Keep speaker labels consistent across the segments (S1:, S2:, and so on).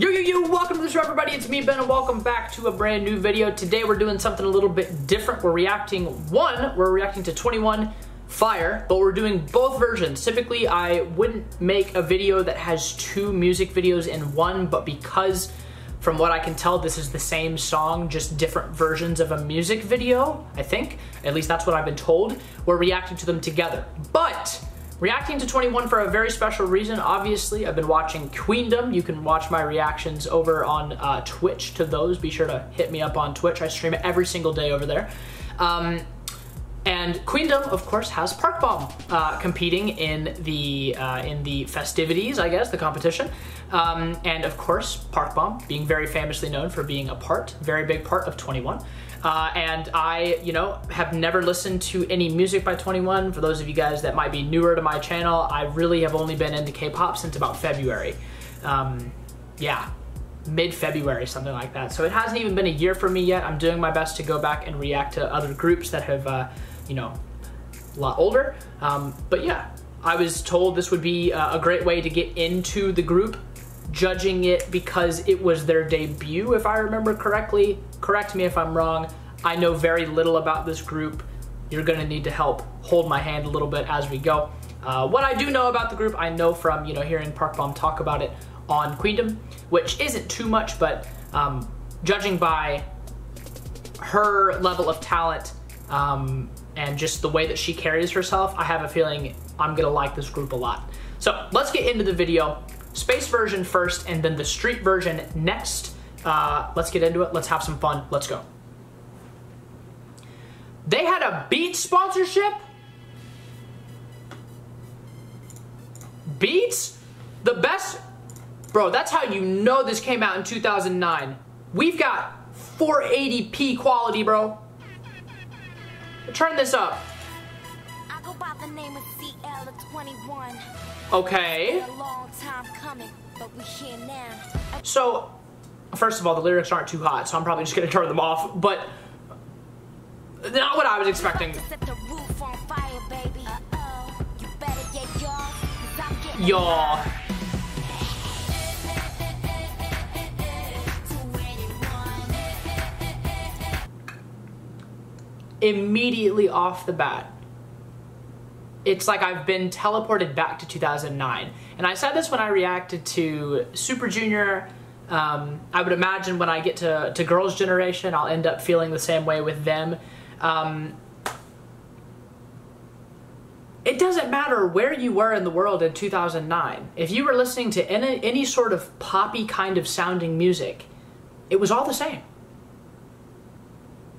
S1: Yo, yo, yo, welcome to the show, everybody. It's me, Ben, and welcome back to a brand new video. Today, we're doing something a little bit different. We're reacting, one, we're reacting to 2NE1 Fire, but we're doing both versions. Typically, I wouldn't make a video that has two music videos in one, but because from what I can tell, this is the same song, just different versions of a music video, I think. At least that's what I've been told. We're reacting to them together. But Reacting to 2NE1 for a very special reason, obviously. I've been watching Queendom. You can watch my reactions over on uh, Twitch to those. Be sure to hit me up on Twitch. I stream every single day over there. Um, and Queendom, of course, has Park Bom uh, competing in the uh, in the festivities, I guess, the competition. Um, and of course, Park Bom being very famously known for being a part, very big part of 2NE1. Uh, and I, you know, have never listened to any music by 2NE1. For those of you guys that might be newer to my channel, I really have only been into K-pop since about February. Um, yeah, mid-February, something like that. So it hasn't even been a year for me yet. I'm doing my best to go back and react to other groups that have, uh, you know, a lot older. Um, but yeah, I was told this would be uh, a great way to get into the group judging it because it was their debut, if I remember correctly. Correct me if I'm wrong. I know very little about this group. You're gonna need to help hold my hand a little bit as we go. Uh, what I do know about the group, I know from you know hearing Park Bom talk about it on Queendom, which isn't too much, but um, judging by her level of talent um, and just the way that she carries herself, I have a feeling I'm gonna like this group a lot. So let's get into the video space version first and then the street version next. Uh, let's get into it. Let's have some fun. Let's go. They had a Beats sponsorship? Beats? The best... Bro, that's how you know this came out in 2009. We've got 480p quality, bro. Turn this up. Okay. So, first of all, the lyrics aren't too hot, so I'm probably just gonna turn them off, but not what I was expecting. Y'all. Immediately off the bat, it's like I've been teleported back to 2009. And I said this when I reacted to Super Junior. Um, I would imagine when I get to, to Girls' Generation, I'll end up feeling the same way with them. Um, it doesn't matter where you were in the world in 2009. If you were listening to any, any sort of poppy kind of sounding music, it was all the same.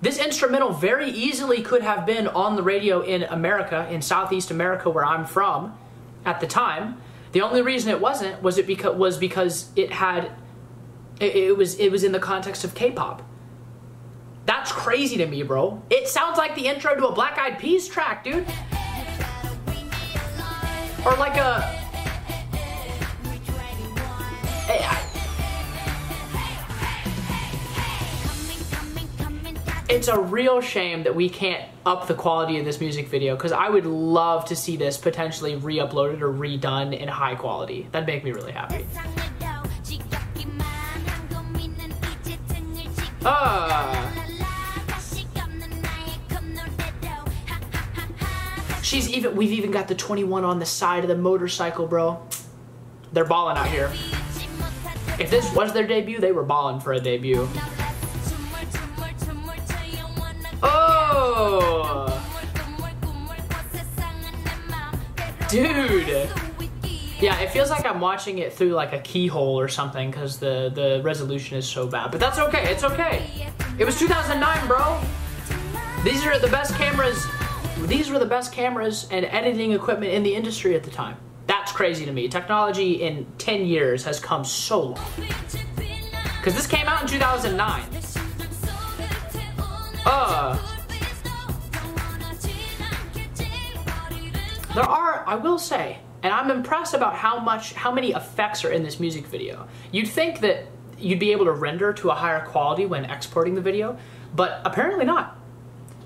S1: This instrumental very easily could have been on the radio in America, in Southeast America where I'm from at the time. The only reason it wasn't was it because was because it had it, it was it was in the context of K-pop. That's crazy to me, bro. It sounds like the intro to a Black Eyed Peas track, dude. Or like a it's a real shame that we can't up the quality of this music video because I would love to see this potentially re-uploaded or redone in high quality. That'd make me really happy. She's even, we've even got the 2NE1 on the side of the motorcycle, bro. They're balling out here. If this was their debut, they were balling for a debut. Oh! Dude! Yeah, it feels like I'm watching it through like a keyhole or something because the, the resolution is so bad. But that's okay, it's okay. It was 2009, bro. These are the best cameras. These were the best cameras and editing equipment in the industry at the time. That's crazy to me. Technology in 10 years has come so long. Because this came out in 2009. Uh, There are, I will say, and I'm impressed about how much, how many effects are in this music video. You'd think that you'd be able to render to a higher quality when exporting the video, but apparently not.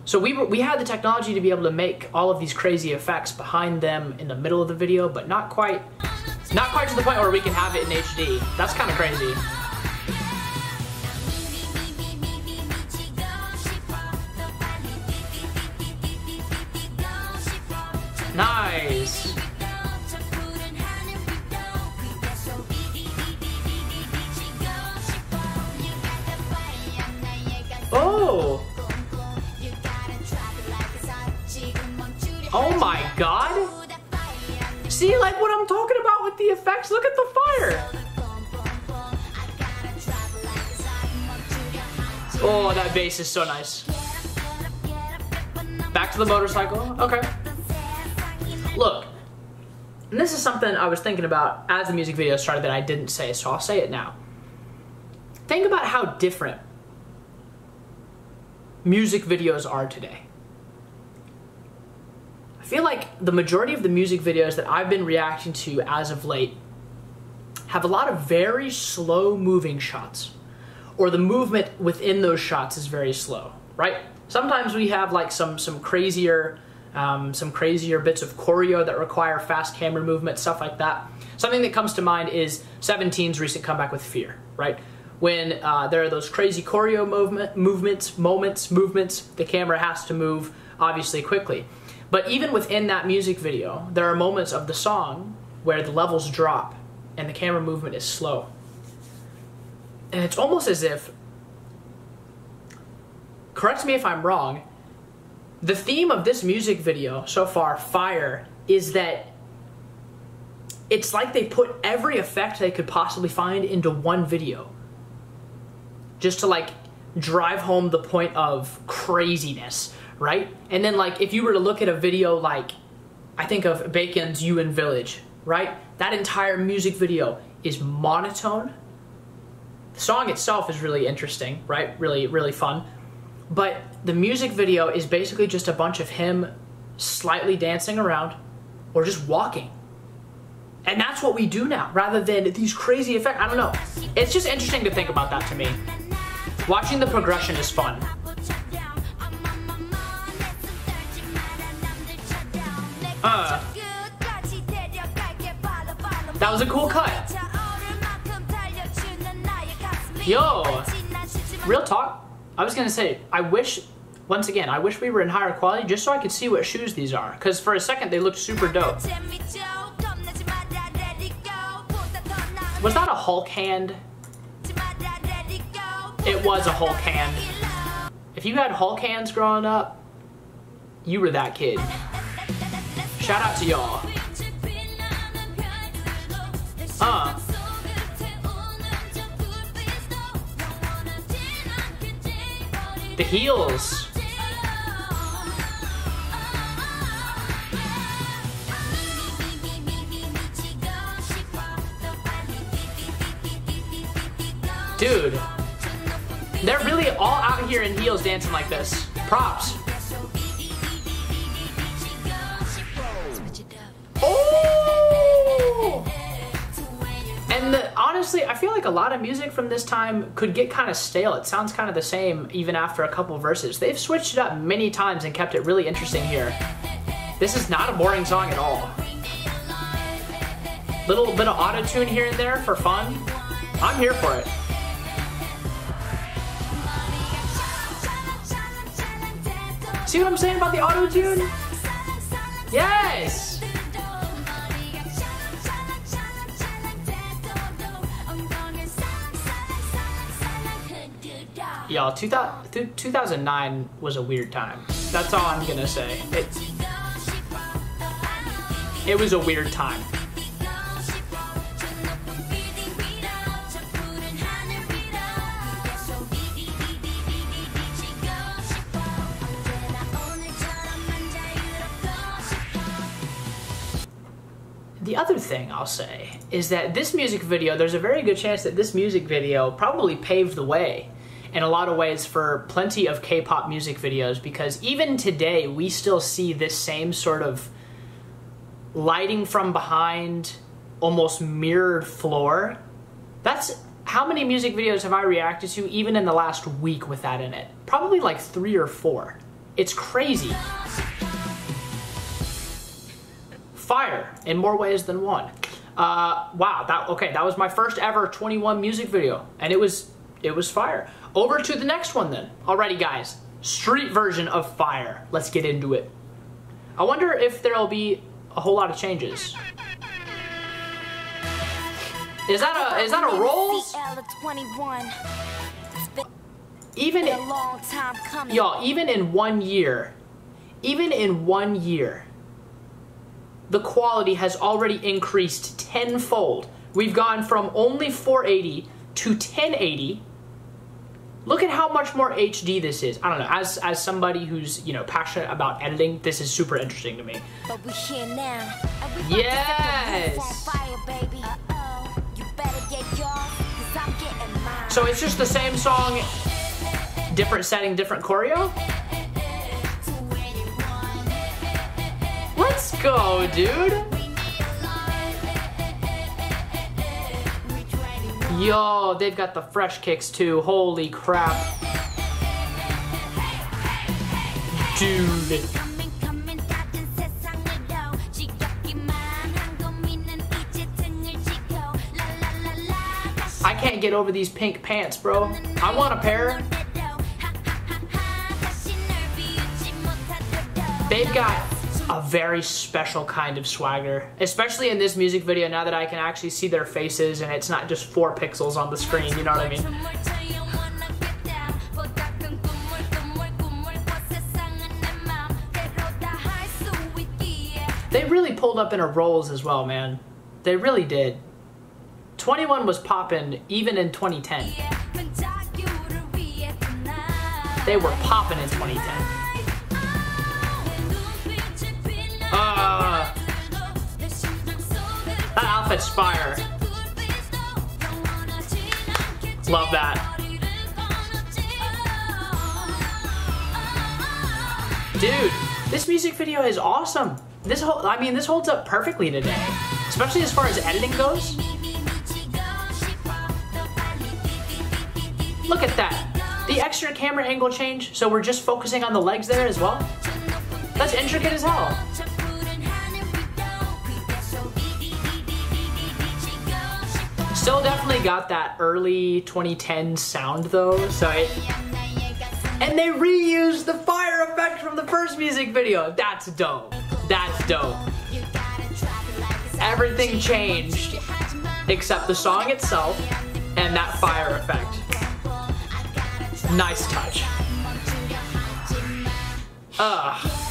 S1: So we, were, we had the technology to be able to make all of these crazy effects behind them in the middle of the video, but not quite, not quite to the point where we can have it in HD. That's kind of crazy. Oh my god! See, like what I'm talking about with the effects? Look at the fire! Oh, that bass is so nice. Back to the motorcycle. Okay. Look, and this is something I was thinking about as the music video started that I didn't say, so I'll say it now. Think about how different music videos are today. I feel like the majority of the music videos that I've been reacting to as of late have a lot of very slow moving shots, or the movement within those shots is very slow, right? Sometimes we have like some some crazier um, some crazier bits of choreo that require fast camera movement, stuff like that. Something that comes to mind is Seventeen's recent comeback with Fear, right? When uh, there are those crazy choreo movement, movements, moments, movements, the camera has to move obviously quickly. But even within that music video, there are moments of the song where the levels drop and the camera movement is slow. And it's almost as if, correct me if I'm wrong, the theme of this music video so far, Fire, is that it's like they put every effect they could possibly find into one video. Just to like drive home the point of craziness, right? And then like if you were to look at a video like I think of Baekhyun's You in Village, right? That entire music video is monotone. The song itself is really interesting, right? Really, really fun. But the music video is basically just a bunch of him slightly dancing around or just walking. And that's what we do now, rather than these crazy effects. I don't know. It's just interesting to think about that to me. Watching the progression is fun. Uh, that was a cool cut. Yo, real talk. I was gonna say, I wish, once again, I wish we were in higher quality just so I could see what shoes these are. Because for a second, they looked super dope. Was that a Hulk hand? It was a Hulk hand. If you had Hulk hands growing up, you were that kid. Shout out to y'all. Uh. The heels. Dude. They're really all out here in heels dancing like this. Props. Oh! And honestly, I feel like a lot of music from this time could get kind of stale. It sounds kind of the same even after a couple verses. They've switched it up many times and kept it really interesting here. This is not a boring song at all. Little bit of auto-tune here and there for fun. I'm here for it. See what I'm saying about the auto-tune? Yes! Y'all, 2009 was a weird time. That's all I'm gonna say. It, it was a weird time. Thing I'll say is that this music video, there's a very good chance that this music video probably paved the way in a lot of ways for plenty of K-pop music videos because even today we still see this same sort of lighting from behind, almost mirrored floor. That's how many music videos have I reacted to even in the last week with that in it? Probably like three or four. It's crazy. Fire in more ways than one. Uh, wow, that okay, that was my first ever 2NE1 music video, and it was it was fire. Over to the next one then. Alrighty guys, street version of Fire. Let's get into it. I wonder if there'll be a whole lot of changes. Is that a is that a roll? even y'all, even in one year, even in one year, the quality has already increased tenfold. We've gone from only 480 to 1080. Look at how much more HD this is. I don't know. As as somebody who's you know passionate about editing, this is super interesting to me. Yes. So it's just the same song, different setting, different choreo? Let's go, dude! Yo, they've got the fresh kicks too. Holy crap. Dude. I can't get over these pink pants, bro. I want a pair. They've got a very special kind of swagger, especially in this music video now that I can actually see their faces and it's not just four pixels on the screen, you know what I mean? They really pulled up in a Rolls as well, man. They really did. 2NE1 was popping even in 2010. They were popping in 2010. That fire. Love that. Dude, this music video is awesome. This whole, I mean, this holds up perfectly today, especially as far as editing goes. Look at that. The extra camera angle change, so we're just focusing on the legs there as well. That's intricate as hell. Still definitely got that early 2010 sound though, so it... And they reused the fire effect from the first music video. That's dope. That's dope. Everything changed except the song itself and that fire effect. Nice touch. Ugh.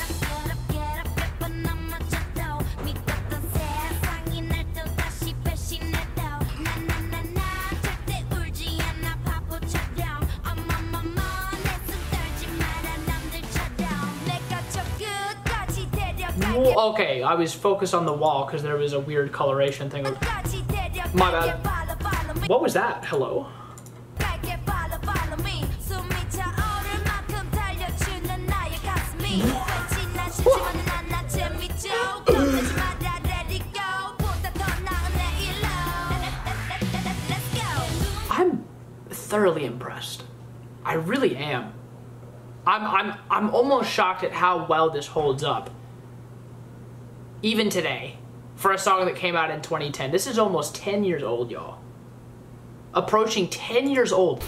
S1: Okay, I was focused on the wall because there was a weird coloration thing. My bad. What was that? Hello? I'm thoroughly impressed. I really am. I'm, I'm, I'm almost shocked at how well this holds up. Even today, for a song that came out in 2010. This is almost 10 years old, y'all. Approaching 10 years old.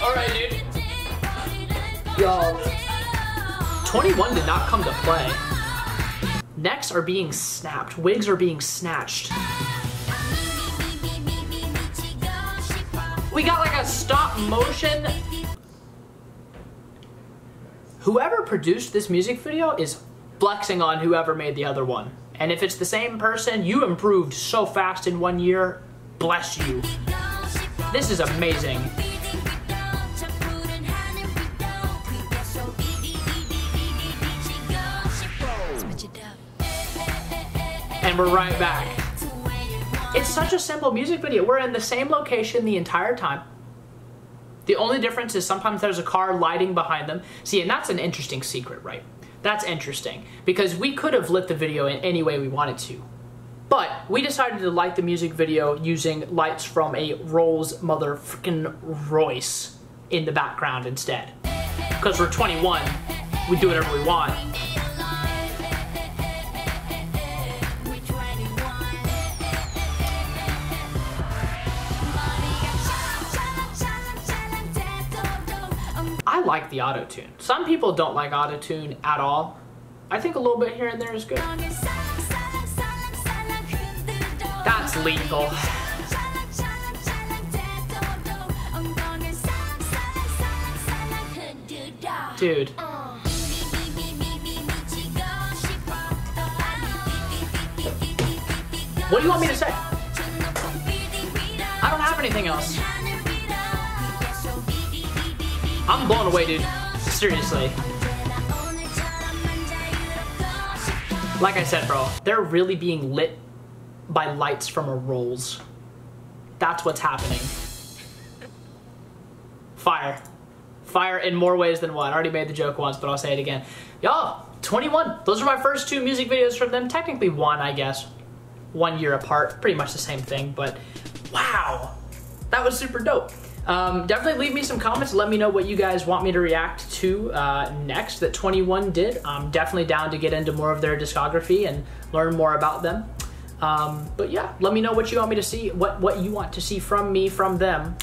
S1: Alright, dude. Y'all. 2NE1 did not come to play. Necks are being snapped. Wigs are being snatched. We got like a stop motion. Whoever produced this music video is flexing on whoever made the other one. And if it's the same person, you improved so fast in one year. Bless you. This is amazing. And we're right back. It's such a simple music video. We're in the same location the entire time. The only difference is sometimes there's a car lighting behind them. See, and that's an interesting secret, right? That's interesting because we could have lit the video in any way we wanted to. But we decided to light the music video using lights from a Rolls motherfucking Royce in the background instead. Because we're 2NE1, we do whatever we want. Like the auto tune. Some people don't like auto tune at all. I think a little bit here and there is good. That's lethal. Dude. What do you want me to say? I don't have anything else. I'm blown away, dude. Seriously. Like I said, bro, they're really being lit by lights from a Rolls. That's what's happening. Fire. Fire in more ways than one. I already made the joke once, but I'll say it again. Y'all, 2NE1. Those are my first two music videos from them. Technically one, I guess. One year apart. Pretty much the same thing, but wow. That was super dope. Um, definitely leave me some comments. Let me know what you guys want me to react to uh, next that 2NE1 did. I'm definitely down to get into more of their discography and learn more about them. Um, but yeah, let me know what you want me to see, what, what you want to see from me, from them.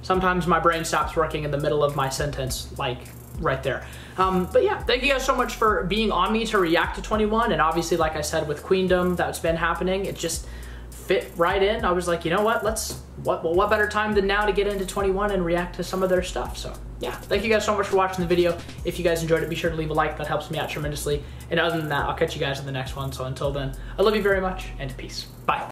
S1: Sometimes my brain stops working in the middle of my sentence, like right there. Um, but yeah, thank you guys so much for being on me to react to 2NE1. And obviously, like I said, with Queendom, that's been happening. It just fit right in. I was like, you know what? Let's what what better time than now to get into 2NE1 and react to some of their stuff. So yeah, thank you guys so much for watching the video. If you guys enjoyed it, be sure to leave a like. That helps me out tremendously. And other than that, I'll catch you guys in the next one. So until then, I love you very much and peace. Bye.